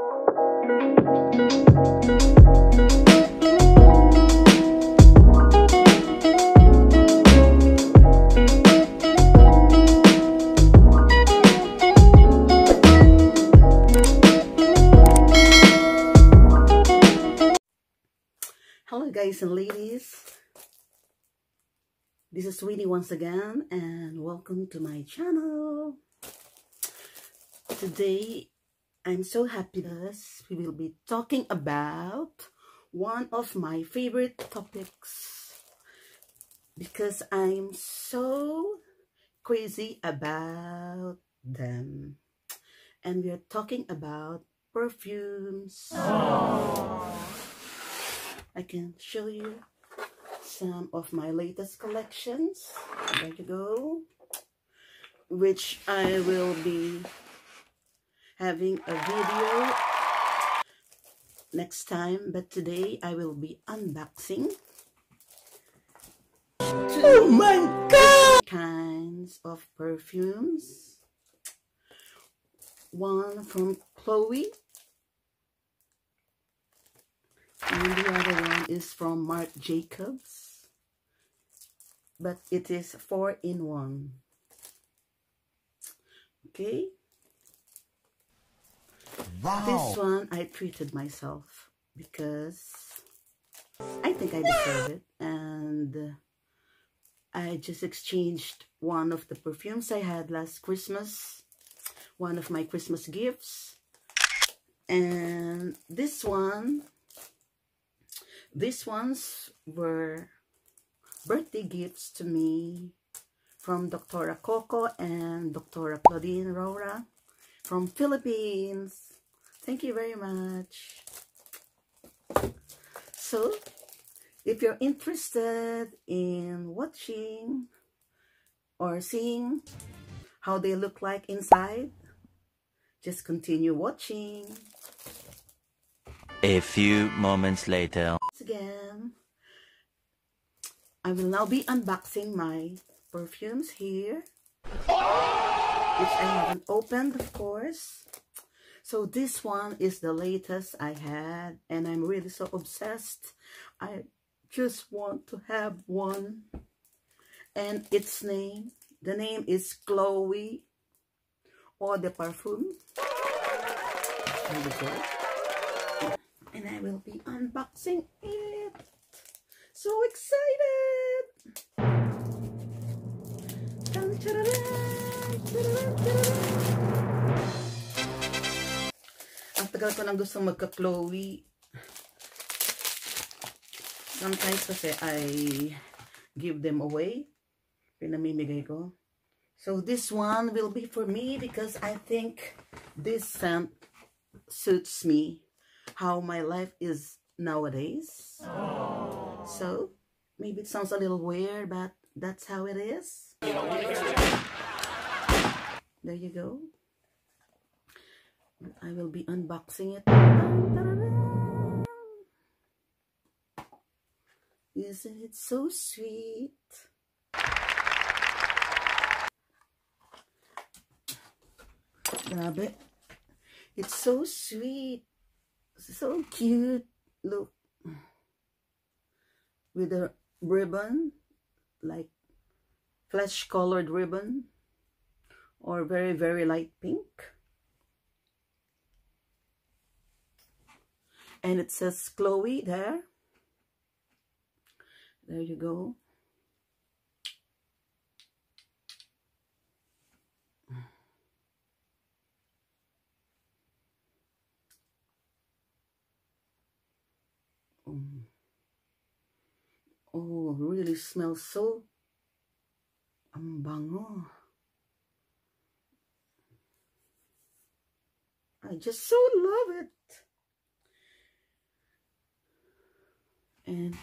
Hello guys and ladies. This is Winnie once again and welcome to my channel. Today I'm so happy because we will be talking about one of my favorite topics because I'm so crazy about them. And we are talking about perfumes. I can show you some of my latest collections. There you go. Which I will be having a video next time. But today I will be unboxing Oh my god! kinds of perfumes. One from Chloe. And the other one is from Marc Jacobs. But it is four in one. Okay. This one I treated myself because I think I deserve it. And I just exchanged one of the perfumes I had last Christmas. One of my Christmas gifts. And this one, these ones were birthday gifts to me from Dr. Coco and Dr. Claudine Rora from Philippines. Thank you very much. So, if you're interested in watching or seeing how they look like inside, just continue watching. A few moments later. Once again, I will now be unboxing my perfumes here, which I haven't opened, of course. So this one is the latest I had, and I'm really so obsessed. I just want to have one. And its name, the name is Chloe. There we go. And I will be unboxing it. So excited! Dun, tagal ko nang gusto magka-Chloe. Sometimes kasi I give them away. Pinamimigay ko. So this one will be for me because I think this scent suits me how my life is nowadays. So maybe it sounds a little weird, but that's how it is. There you go. I will be unboxing it. Isn't it so sweet? Grabe. It's so sweet. So cute. Look. With a ribbon. Like flesh colored ribbon. Or very, very light pink. And it says Chloe there. There you go. Mm. Oh, really smells so ang bango. I just so love it. And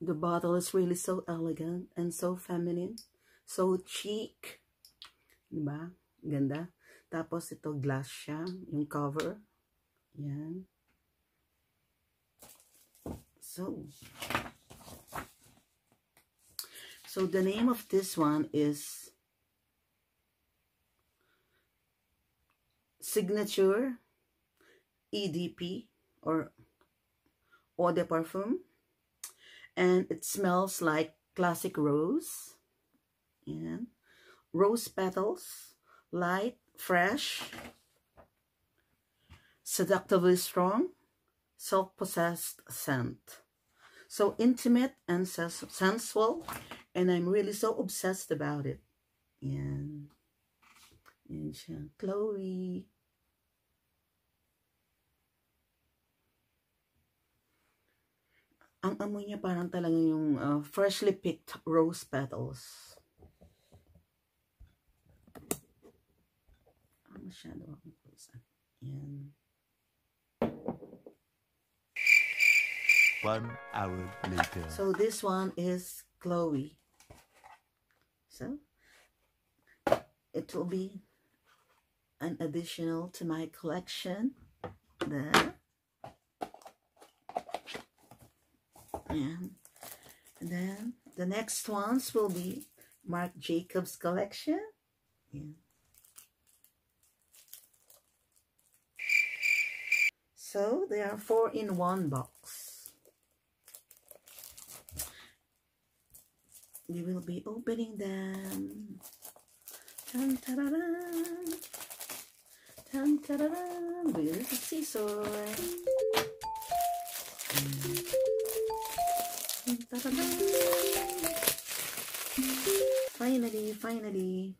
the bottle is really so elegant and so feminine. So chic. Diba? Ganda. Tapos ito glass siya. Yung cover. Yan. So. So the name of this one is Signature EDP or Eau de Parfum. And it smells like classic rose. And rose petals, light, fresh, seductively strong, self-possessed scent. So intimate and sensual. And I'm really so obsessed about it. Yan siya. Chloe. Ang amoy niya parang talaga yung uh, freshly picked rose petals. Ah, masyado akong close. Yan. One hour later. So this one is Chloe. So it will be an additional to my collection there. And, then the next ones will be Marc Jacobs collection. Yeah. So they are four in one box. we will be opening them. Dun, ta -da -dun. Dun, ta -da -dun. With the scissor. Dun, Finally, finally.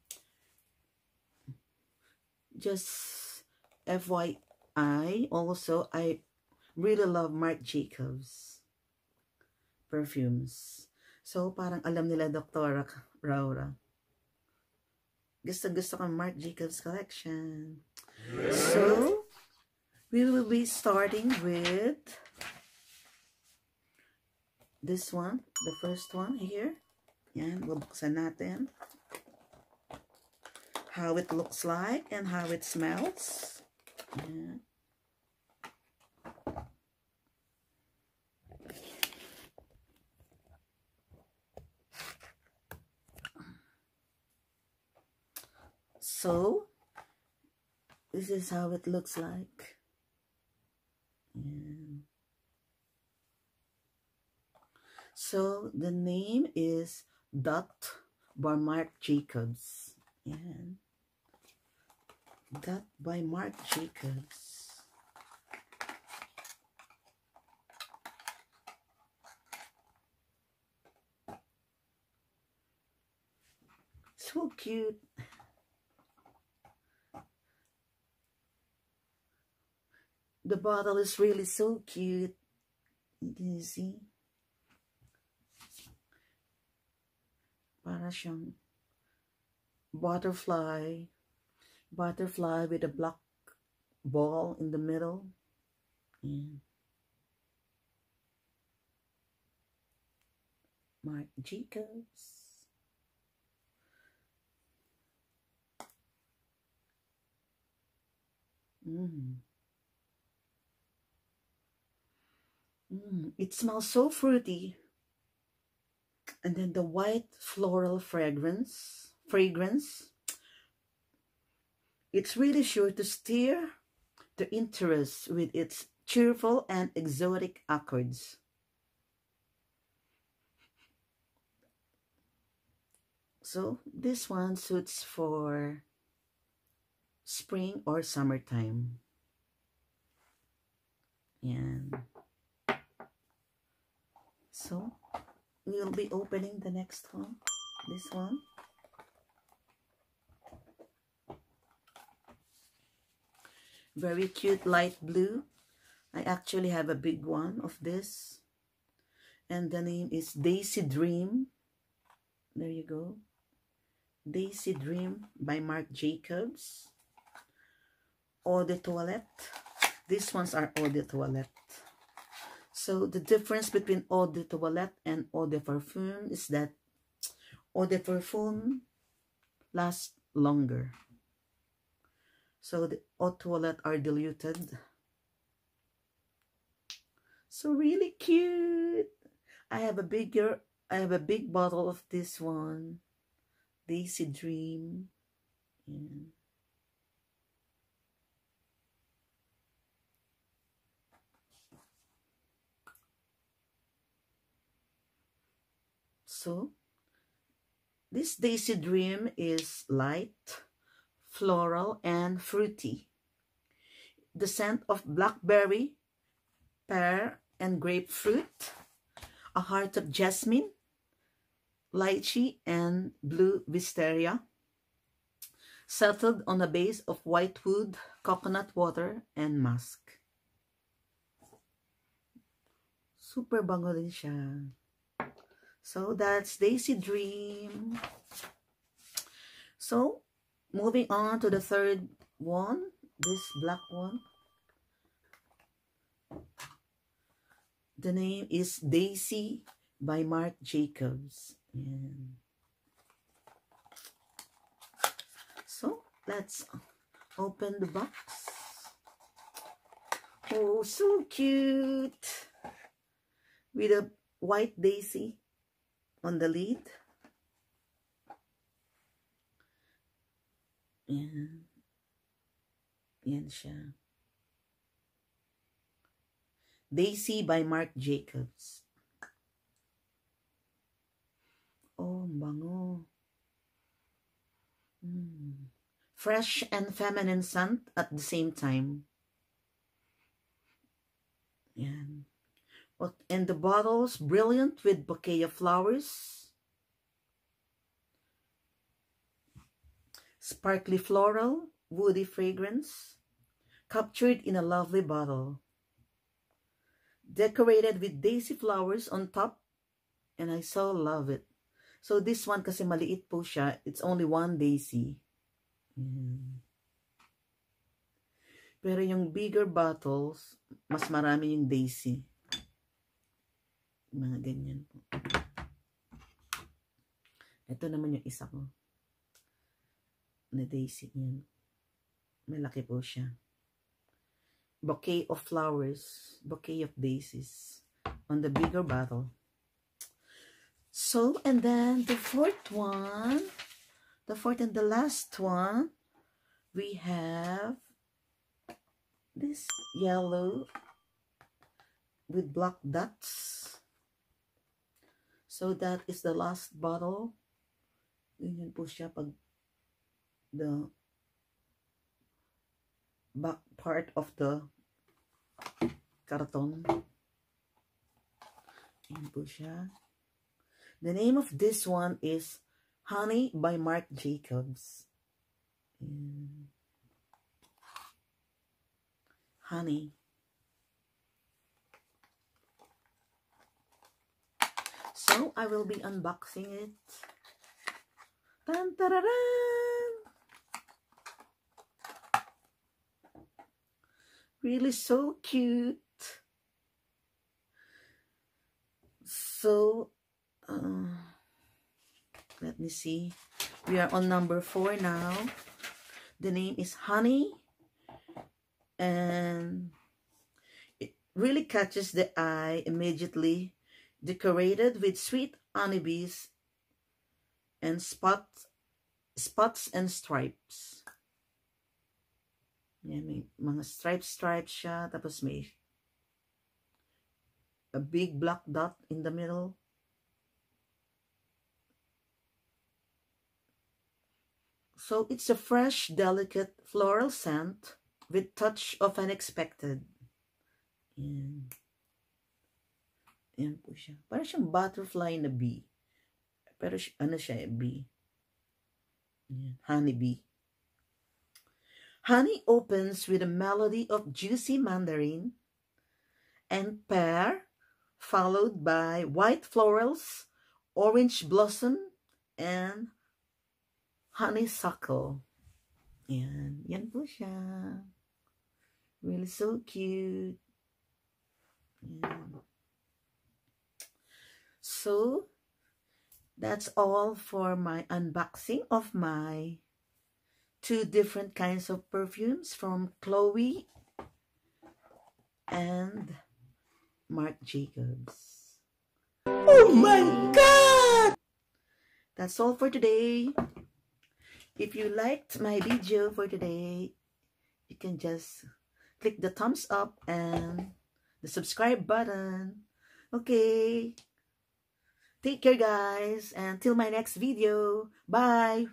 Just FYI, also, I really love Marc Jacobs perfumes. So, parang alam nila Dr. Raura. Gusto-gusto ko Marc Jacobs collection. So, we will be starting with this one. The first one here. Yan, bubuksan natin. How it looks like and how it smells. So, this is how it looks like. So, the name is Dot by Marc Jacobs. And Dot by Marc Jacobs. So cute. The bottle is really so cute. You see. Para siyang butterfly. Butterfly with a black ball in the middle. And Marc Jacobs. Mm. Mm, it smells so fruity. And then the white floral fragrance, fragrance. It's really sure to stir the interest with its cheerful and exotic accords. So this one suits for spring or summertime. And so we'll be opening the next one this one. Very cute light blue. I actually have a big one of this. And the name is Daisy Dream. There you go. Daisy Dream by Marc Jacobs. Eau de Toilette these ones are Eau de Toilette so the difference between eau de toilette and eau de parfum is that eau de parfum lasts longer. So the eau toilette are diluted. So really cute. I have a bigger, I have a big bottle of this one. Daisy Dream. Yeah. So, this Daisy Dream is light, floral, and fruity. The scent of blackberry, pear, and grapefruit, a heart of jasmine, lychee, and blue wisteria, settled on a base of white wood, coconut water, and musk. Super bango din siya. So, that's Daisy Dream. So, moving on to the third one, this black one. The name is Daisy by Marc Jacobs. Ayan. So, let's open the box. Oh, so cute! With a white daisy on the lid. Yan. Yan siya. Daisy by Marc Jacobs. Oh, bango. Mm. Fresh and feminine scent at the same time. Yan. And the bottles, brilliant with bouquet of flowers. Sparkly floral, woody fragrance, captured in a lovely bottle. Decorated with daisy flowers on top, and I so love it. So this one kasi maliit po siya, it's only one daisy. Mm. Pero yung bigger bottles, mas marami yung daisy. Mga ganyan po. Ito naman yung isa ko. Na daisy yan. Malaki po siya. Bouquet of flowers. Bouquet of daisies. On the bigger bottle. So, and then the fourth one, the fourth and the last one, we have this yellow with black dots. So that is the last bottle. Ganyan po siya pag the back part of the karton. Ganyan po siya. The name of this one is Honey by Marc Jacobs. Honey. So, I will be unboxing it. Tan -tararan! Really so cute. So, uh, let me see. We are on number four now. The name is Honey. And it really catches the eye immediately. Decorated with sweet honeybees and spot, spots and stripes. Yan, may mga stripes-stripes siya. Tapos may a big black dot in the middle. So it's a fresh, delicate floral scent with touch of unexpected. Yan. Yan po siya. Parang siyang butterfly na bee. Pero ano siya, eh, bee. Yan. Honey bee. Honey opens with a melody of juicy mandarin and pear, followed by white florals, orange blossom, and honeysuckle. Yan. Yan po siya. Really so cute. Yan. So, that's all for my unboxing of my two different kinds of perfumes from Chloe and Marc Jacobs. Oh my God! That's all for today. If you liked my video for today, you can just click the thumbs up and the subscribe button. Okay. Take care, guys. And till my next video. Bye.